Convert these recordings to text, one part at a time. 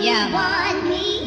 Yeah.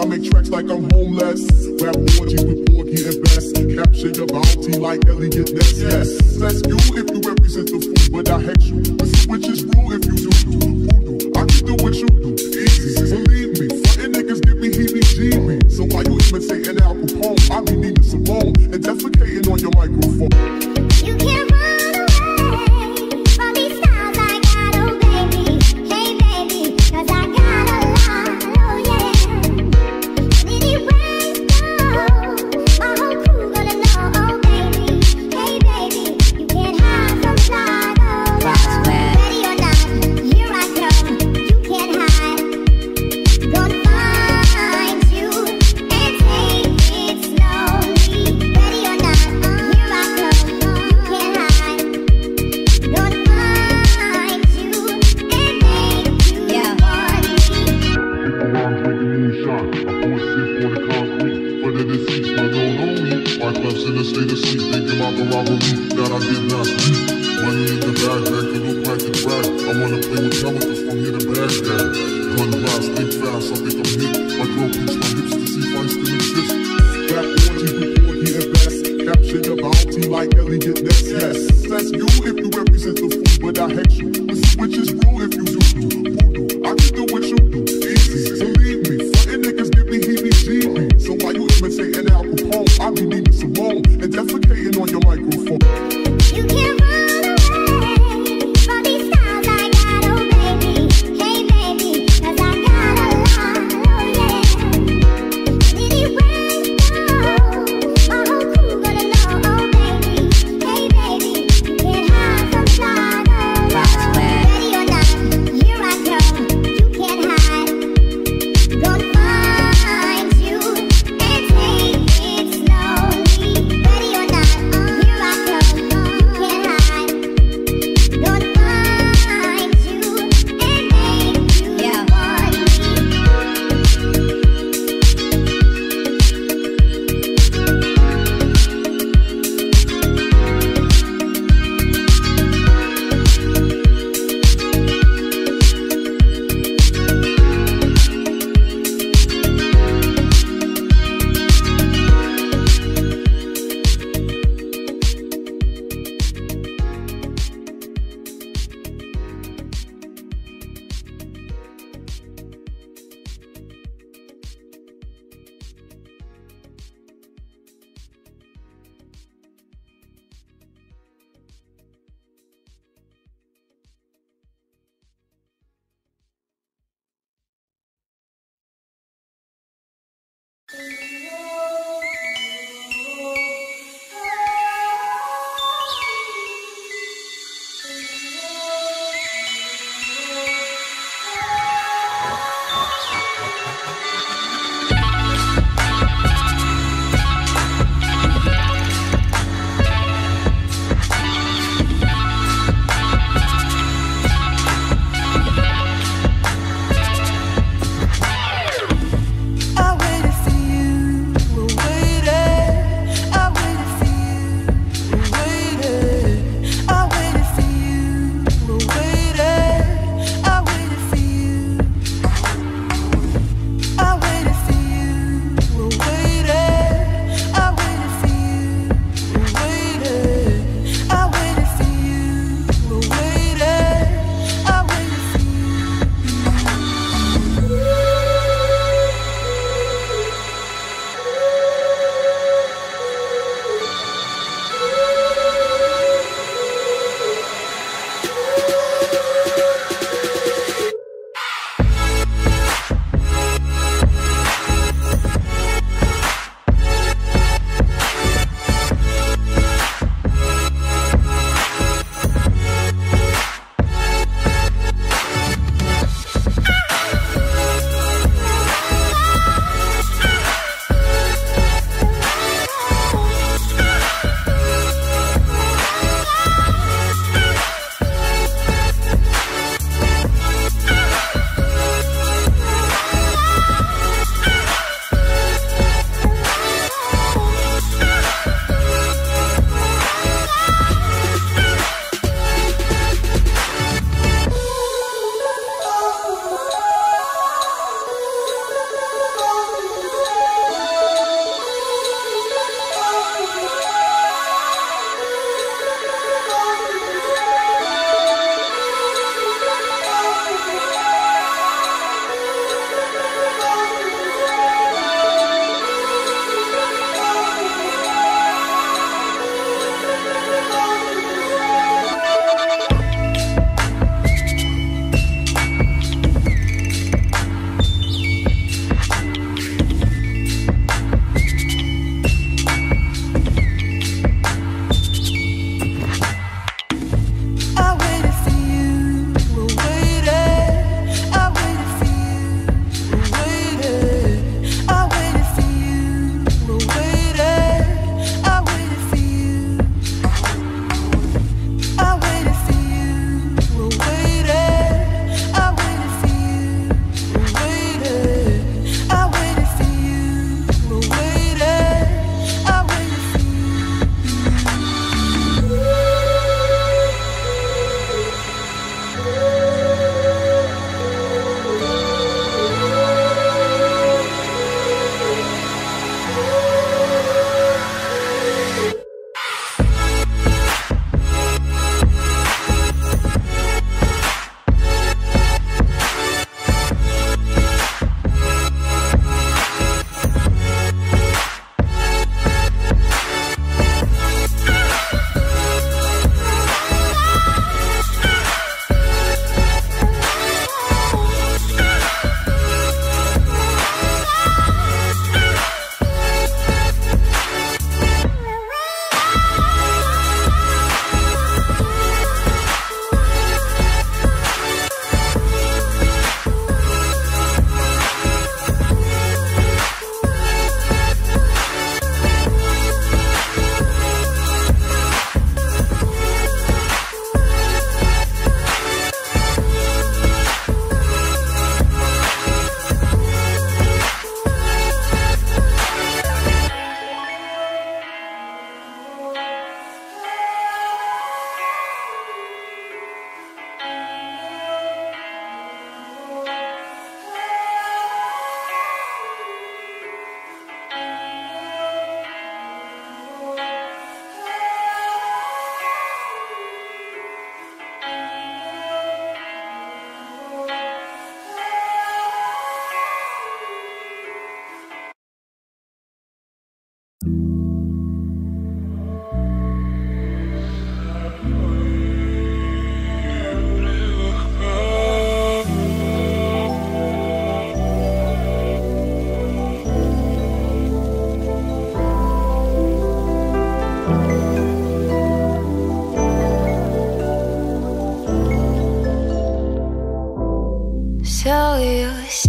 I make tracks like I'm homeless. Rap orgies with Porgy and Bess. Capture your bounty like Eliot Ness. Yes, that's you if you represent the food, but I hex you. The switch is real if you do do. Voodoo, I can do what you do. Easy, believe me. Frontin' niggas give me heebie-jeebies. So why you imitating Al Capone? I be needing some bone and defecating on your microphone. You can't.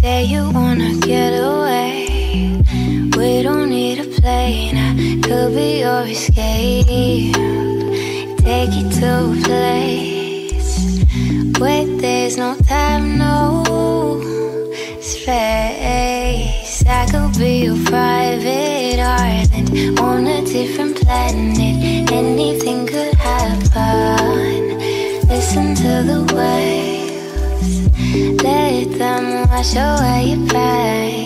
Say you wanna get away. We don't need a plane. I could be your escape. Take you to a place where there's no time, no space. I could be your private island on a different planet. Anything could happen. Listen to the waves, let wash away your pain.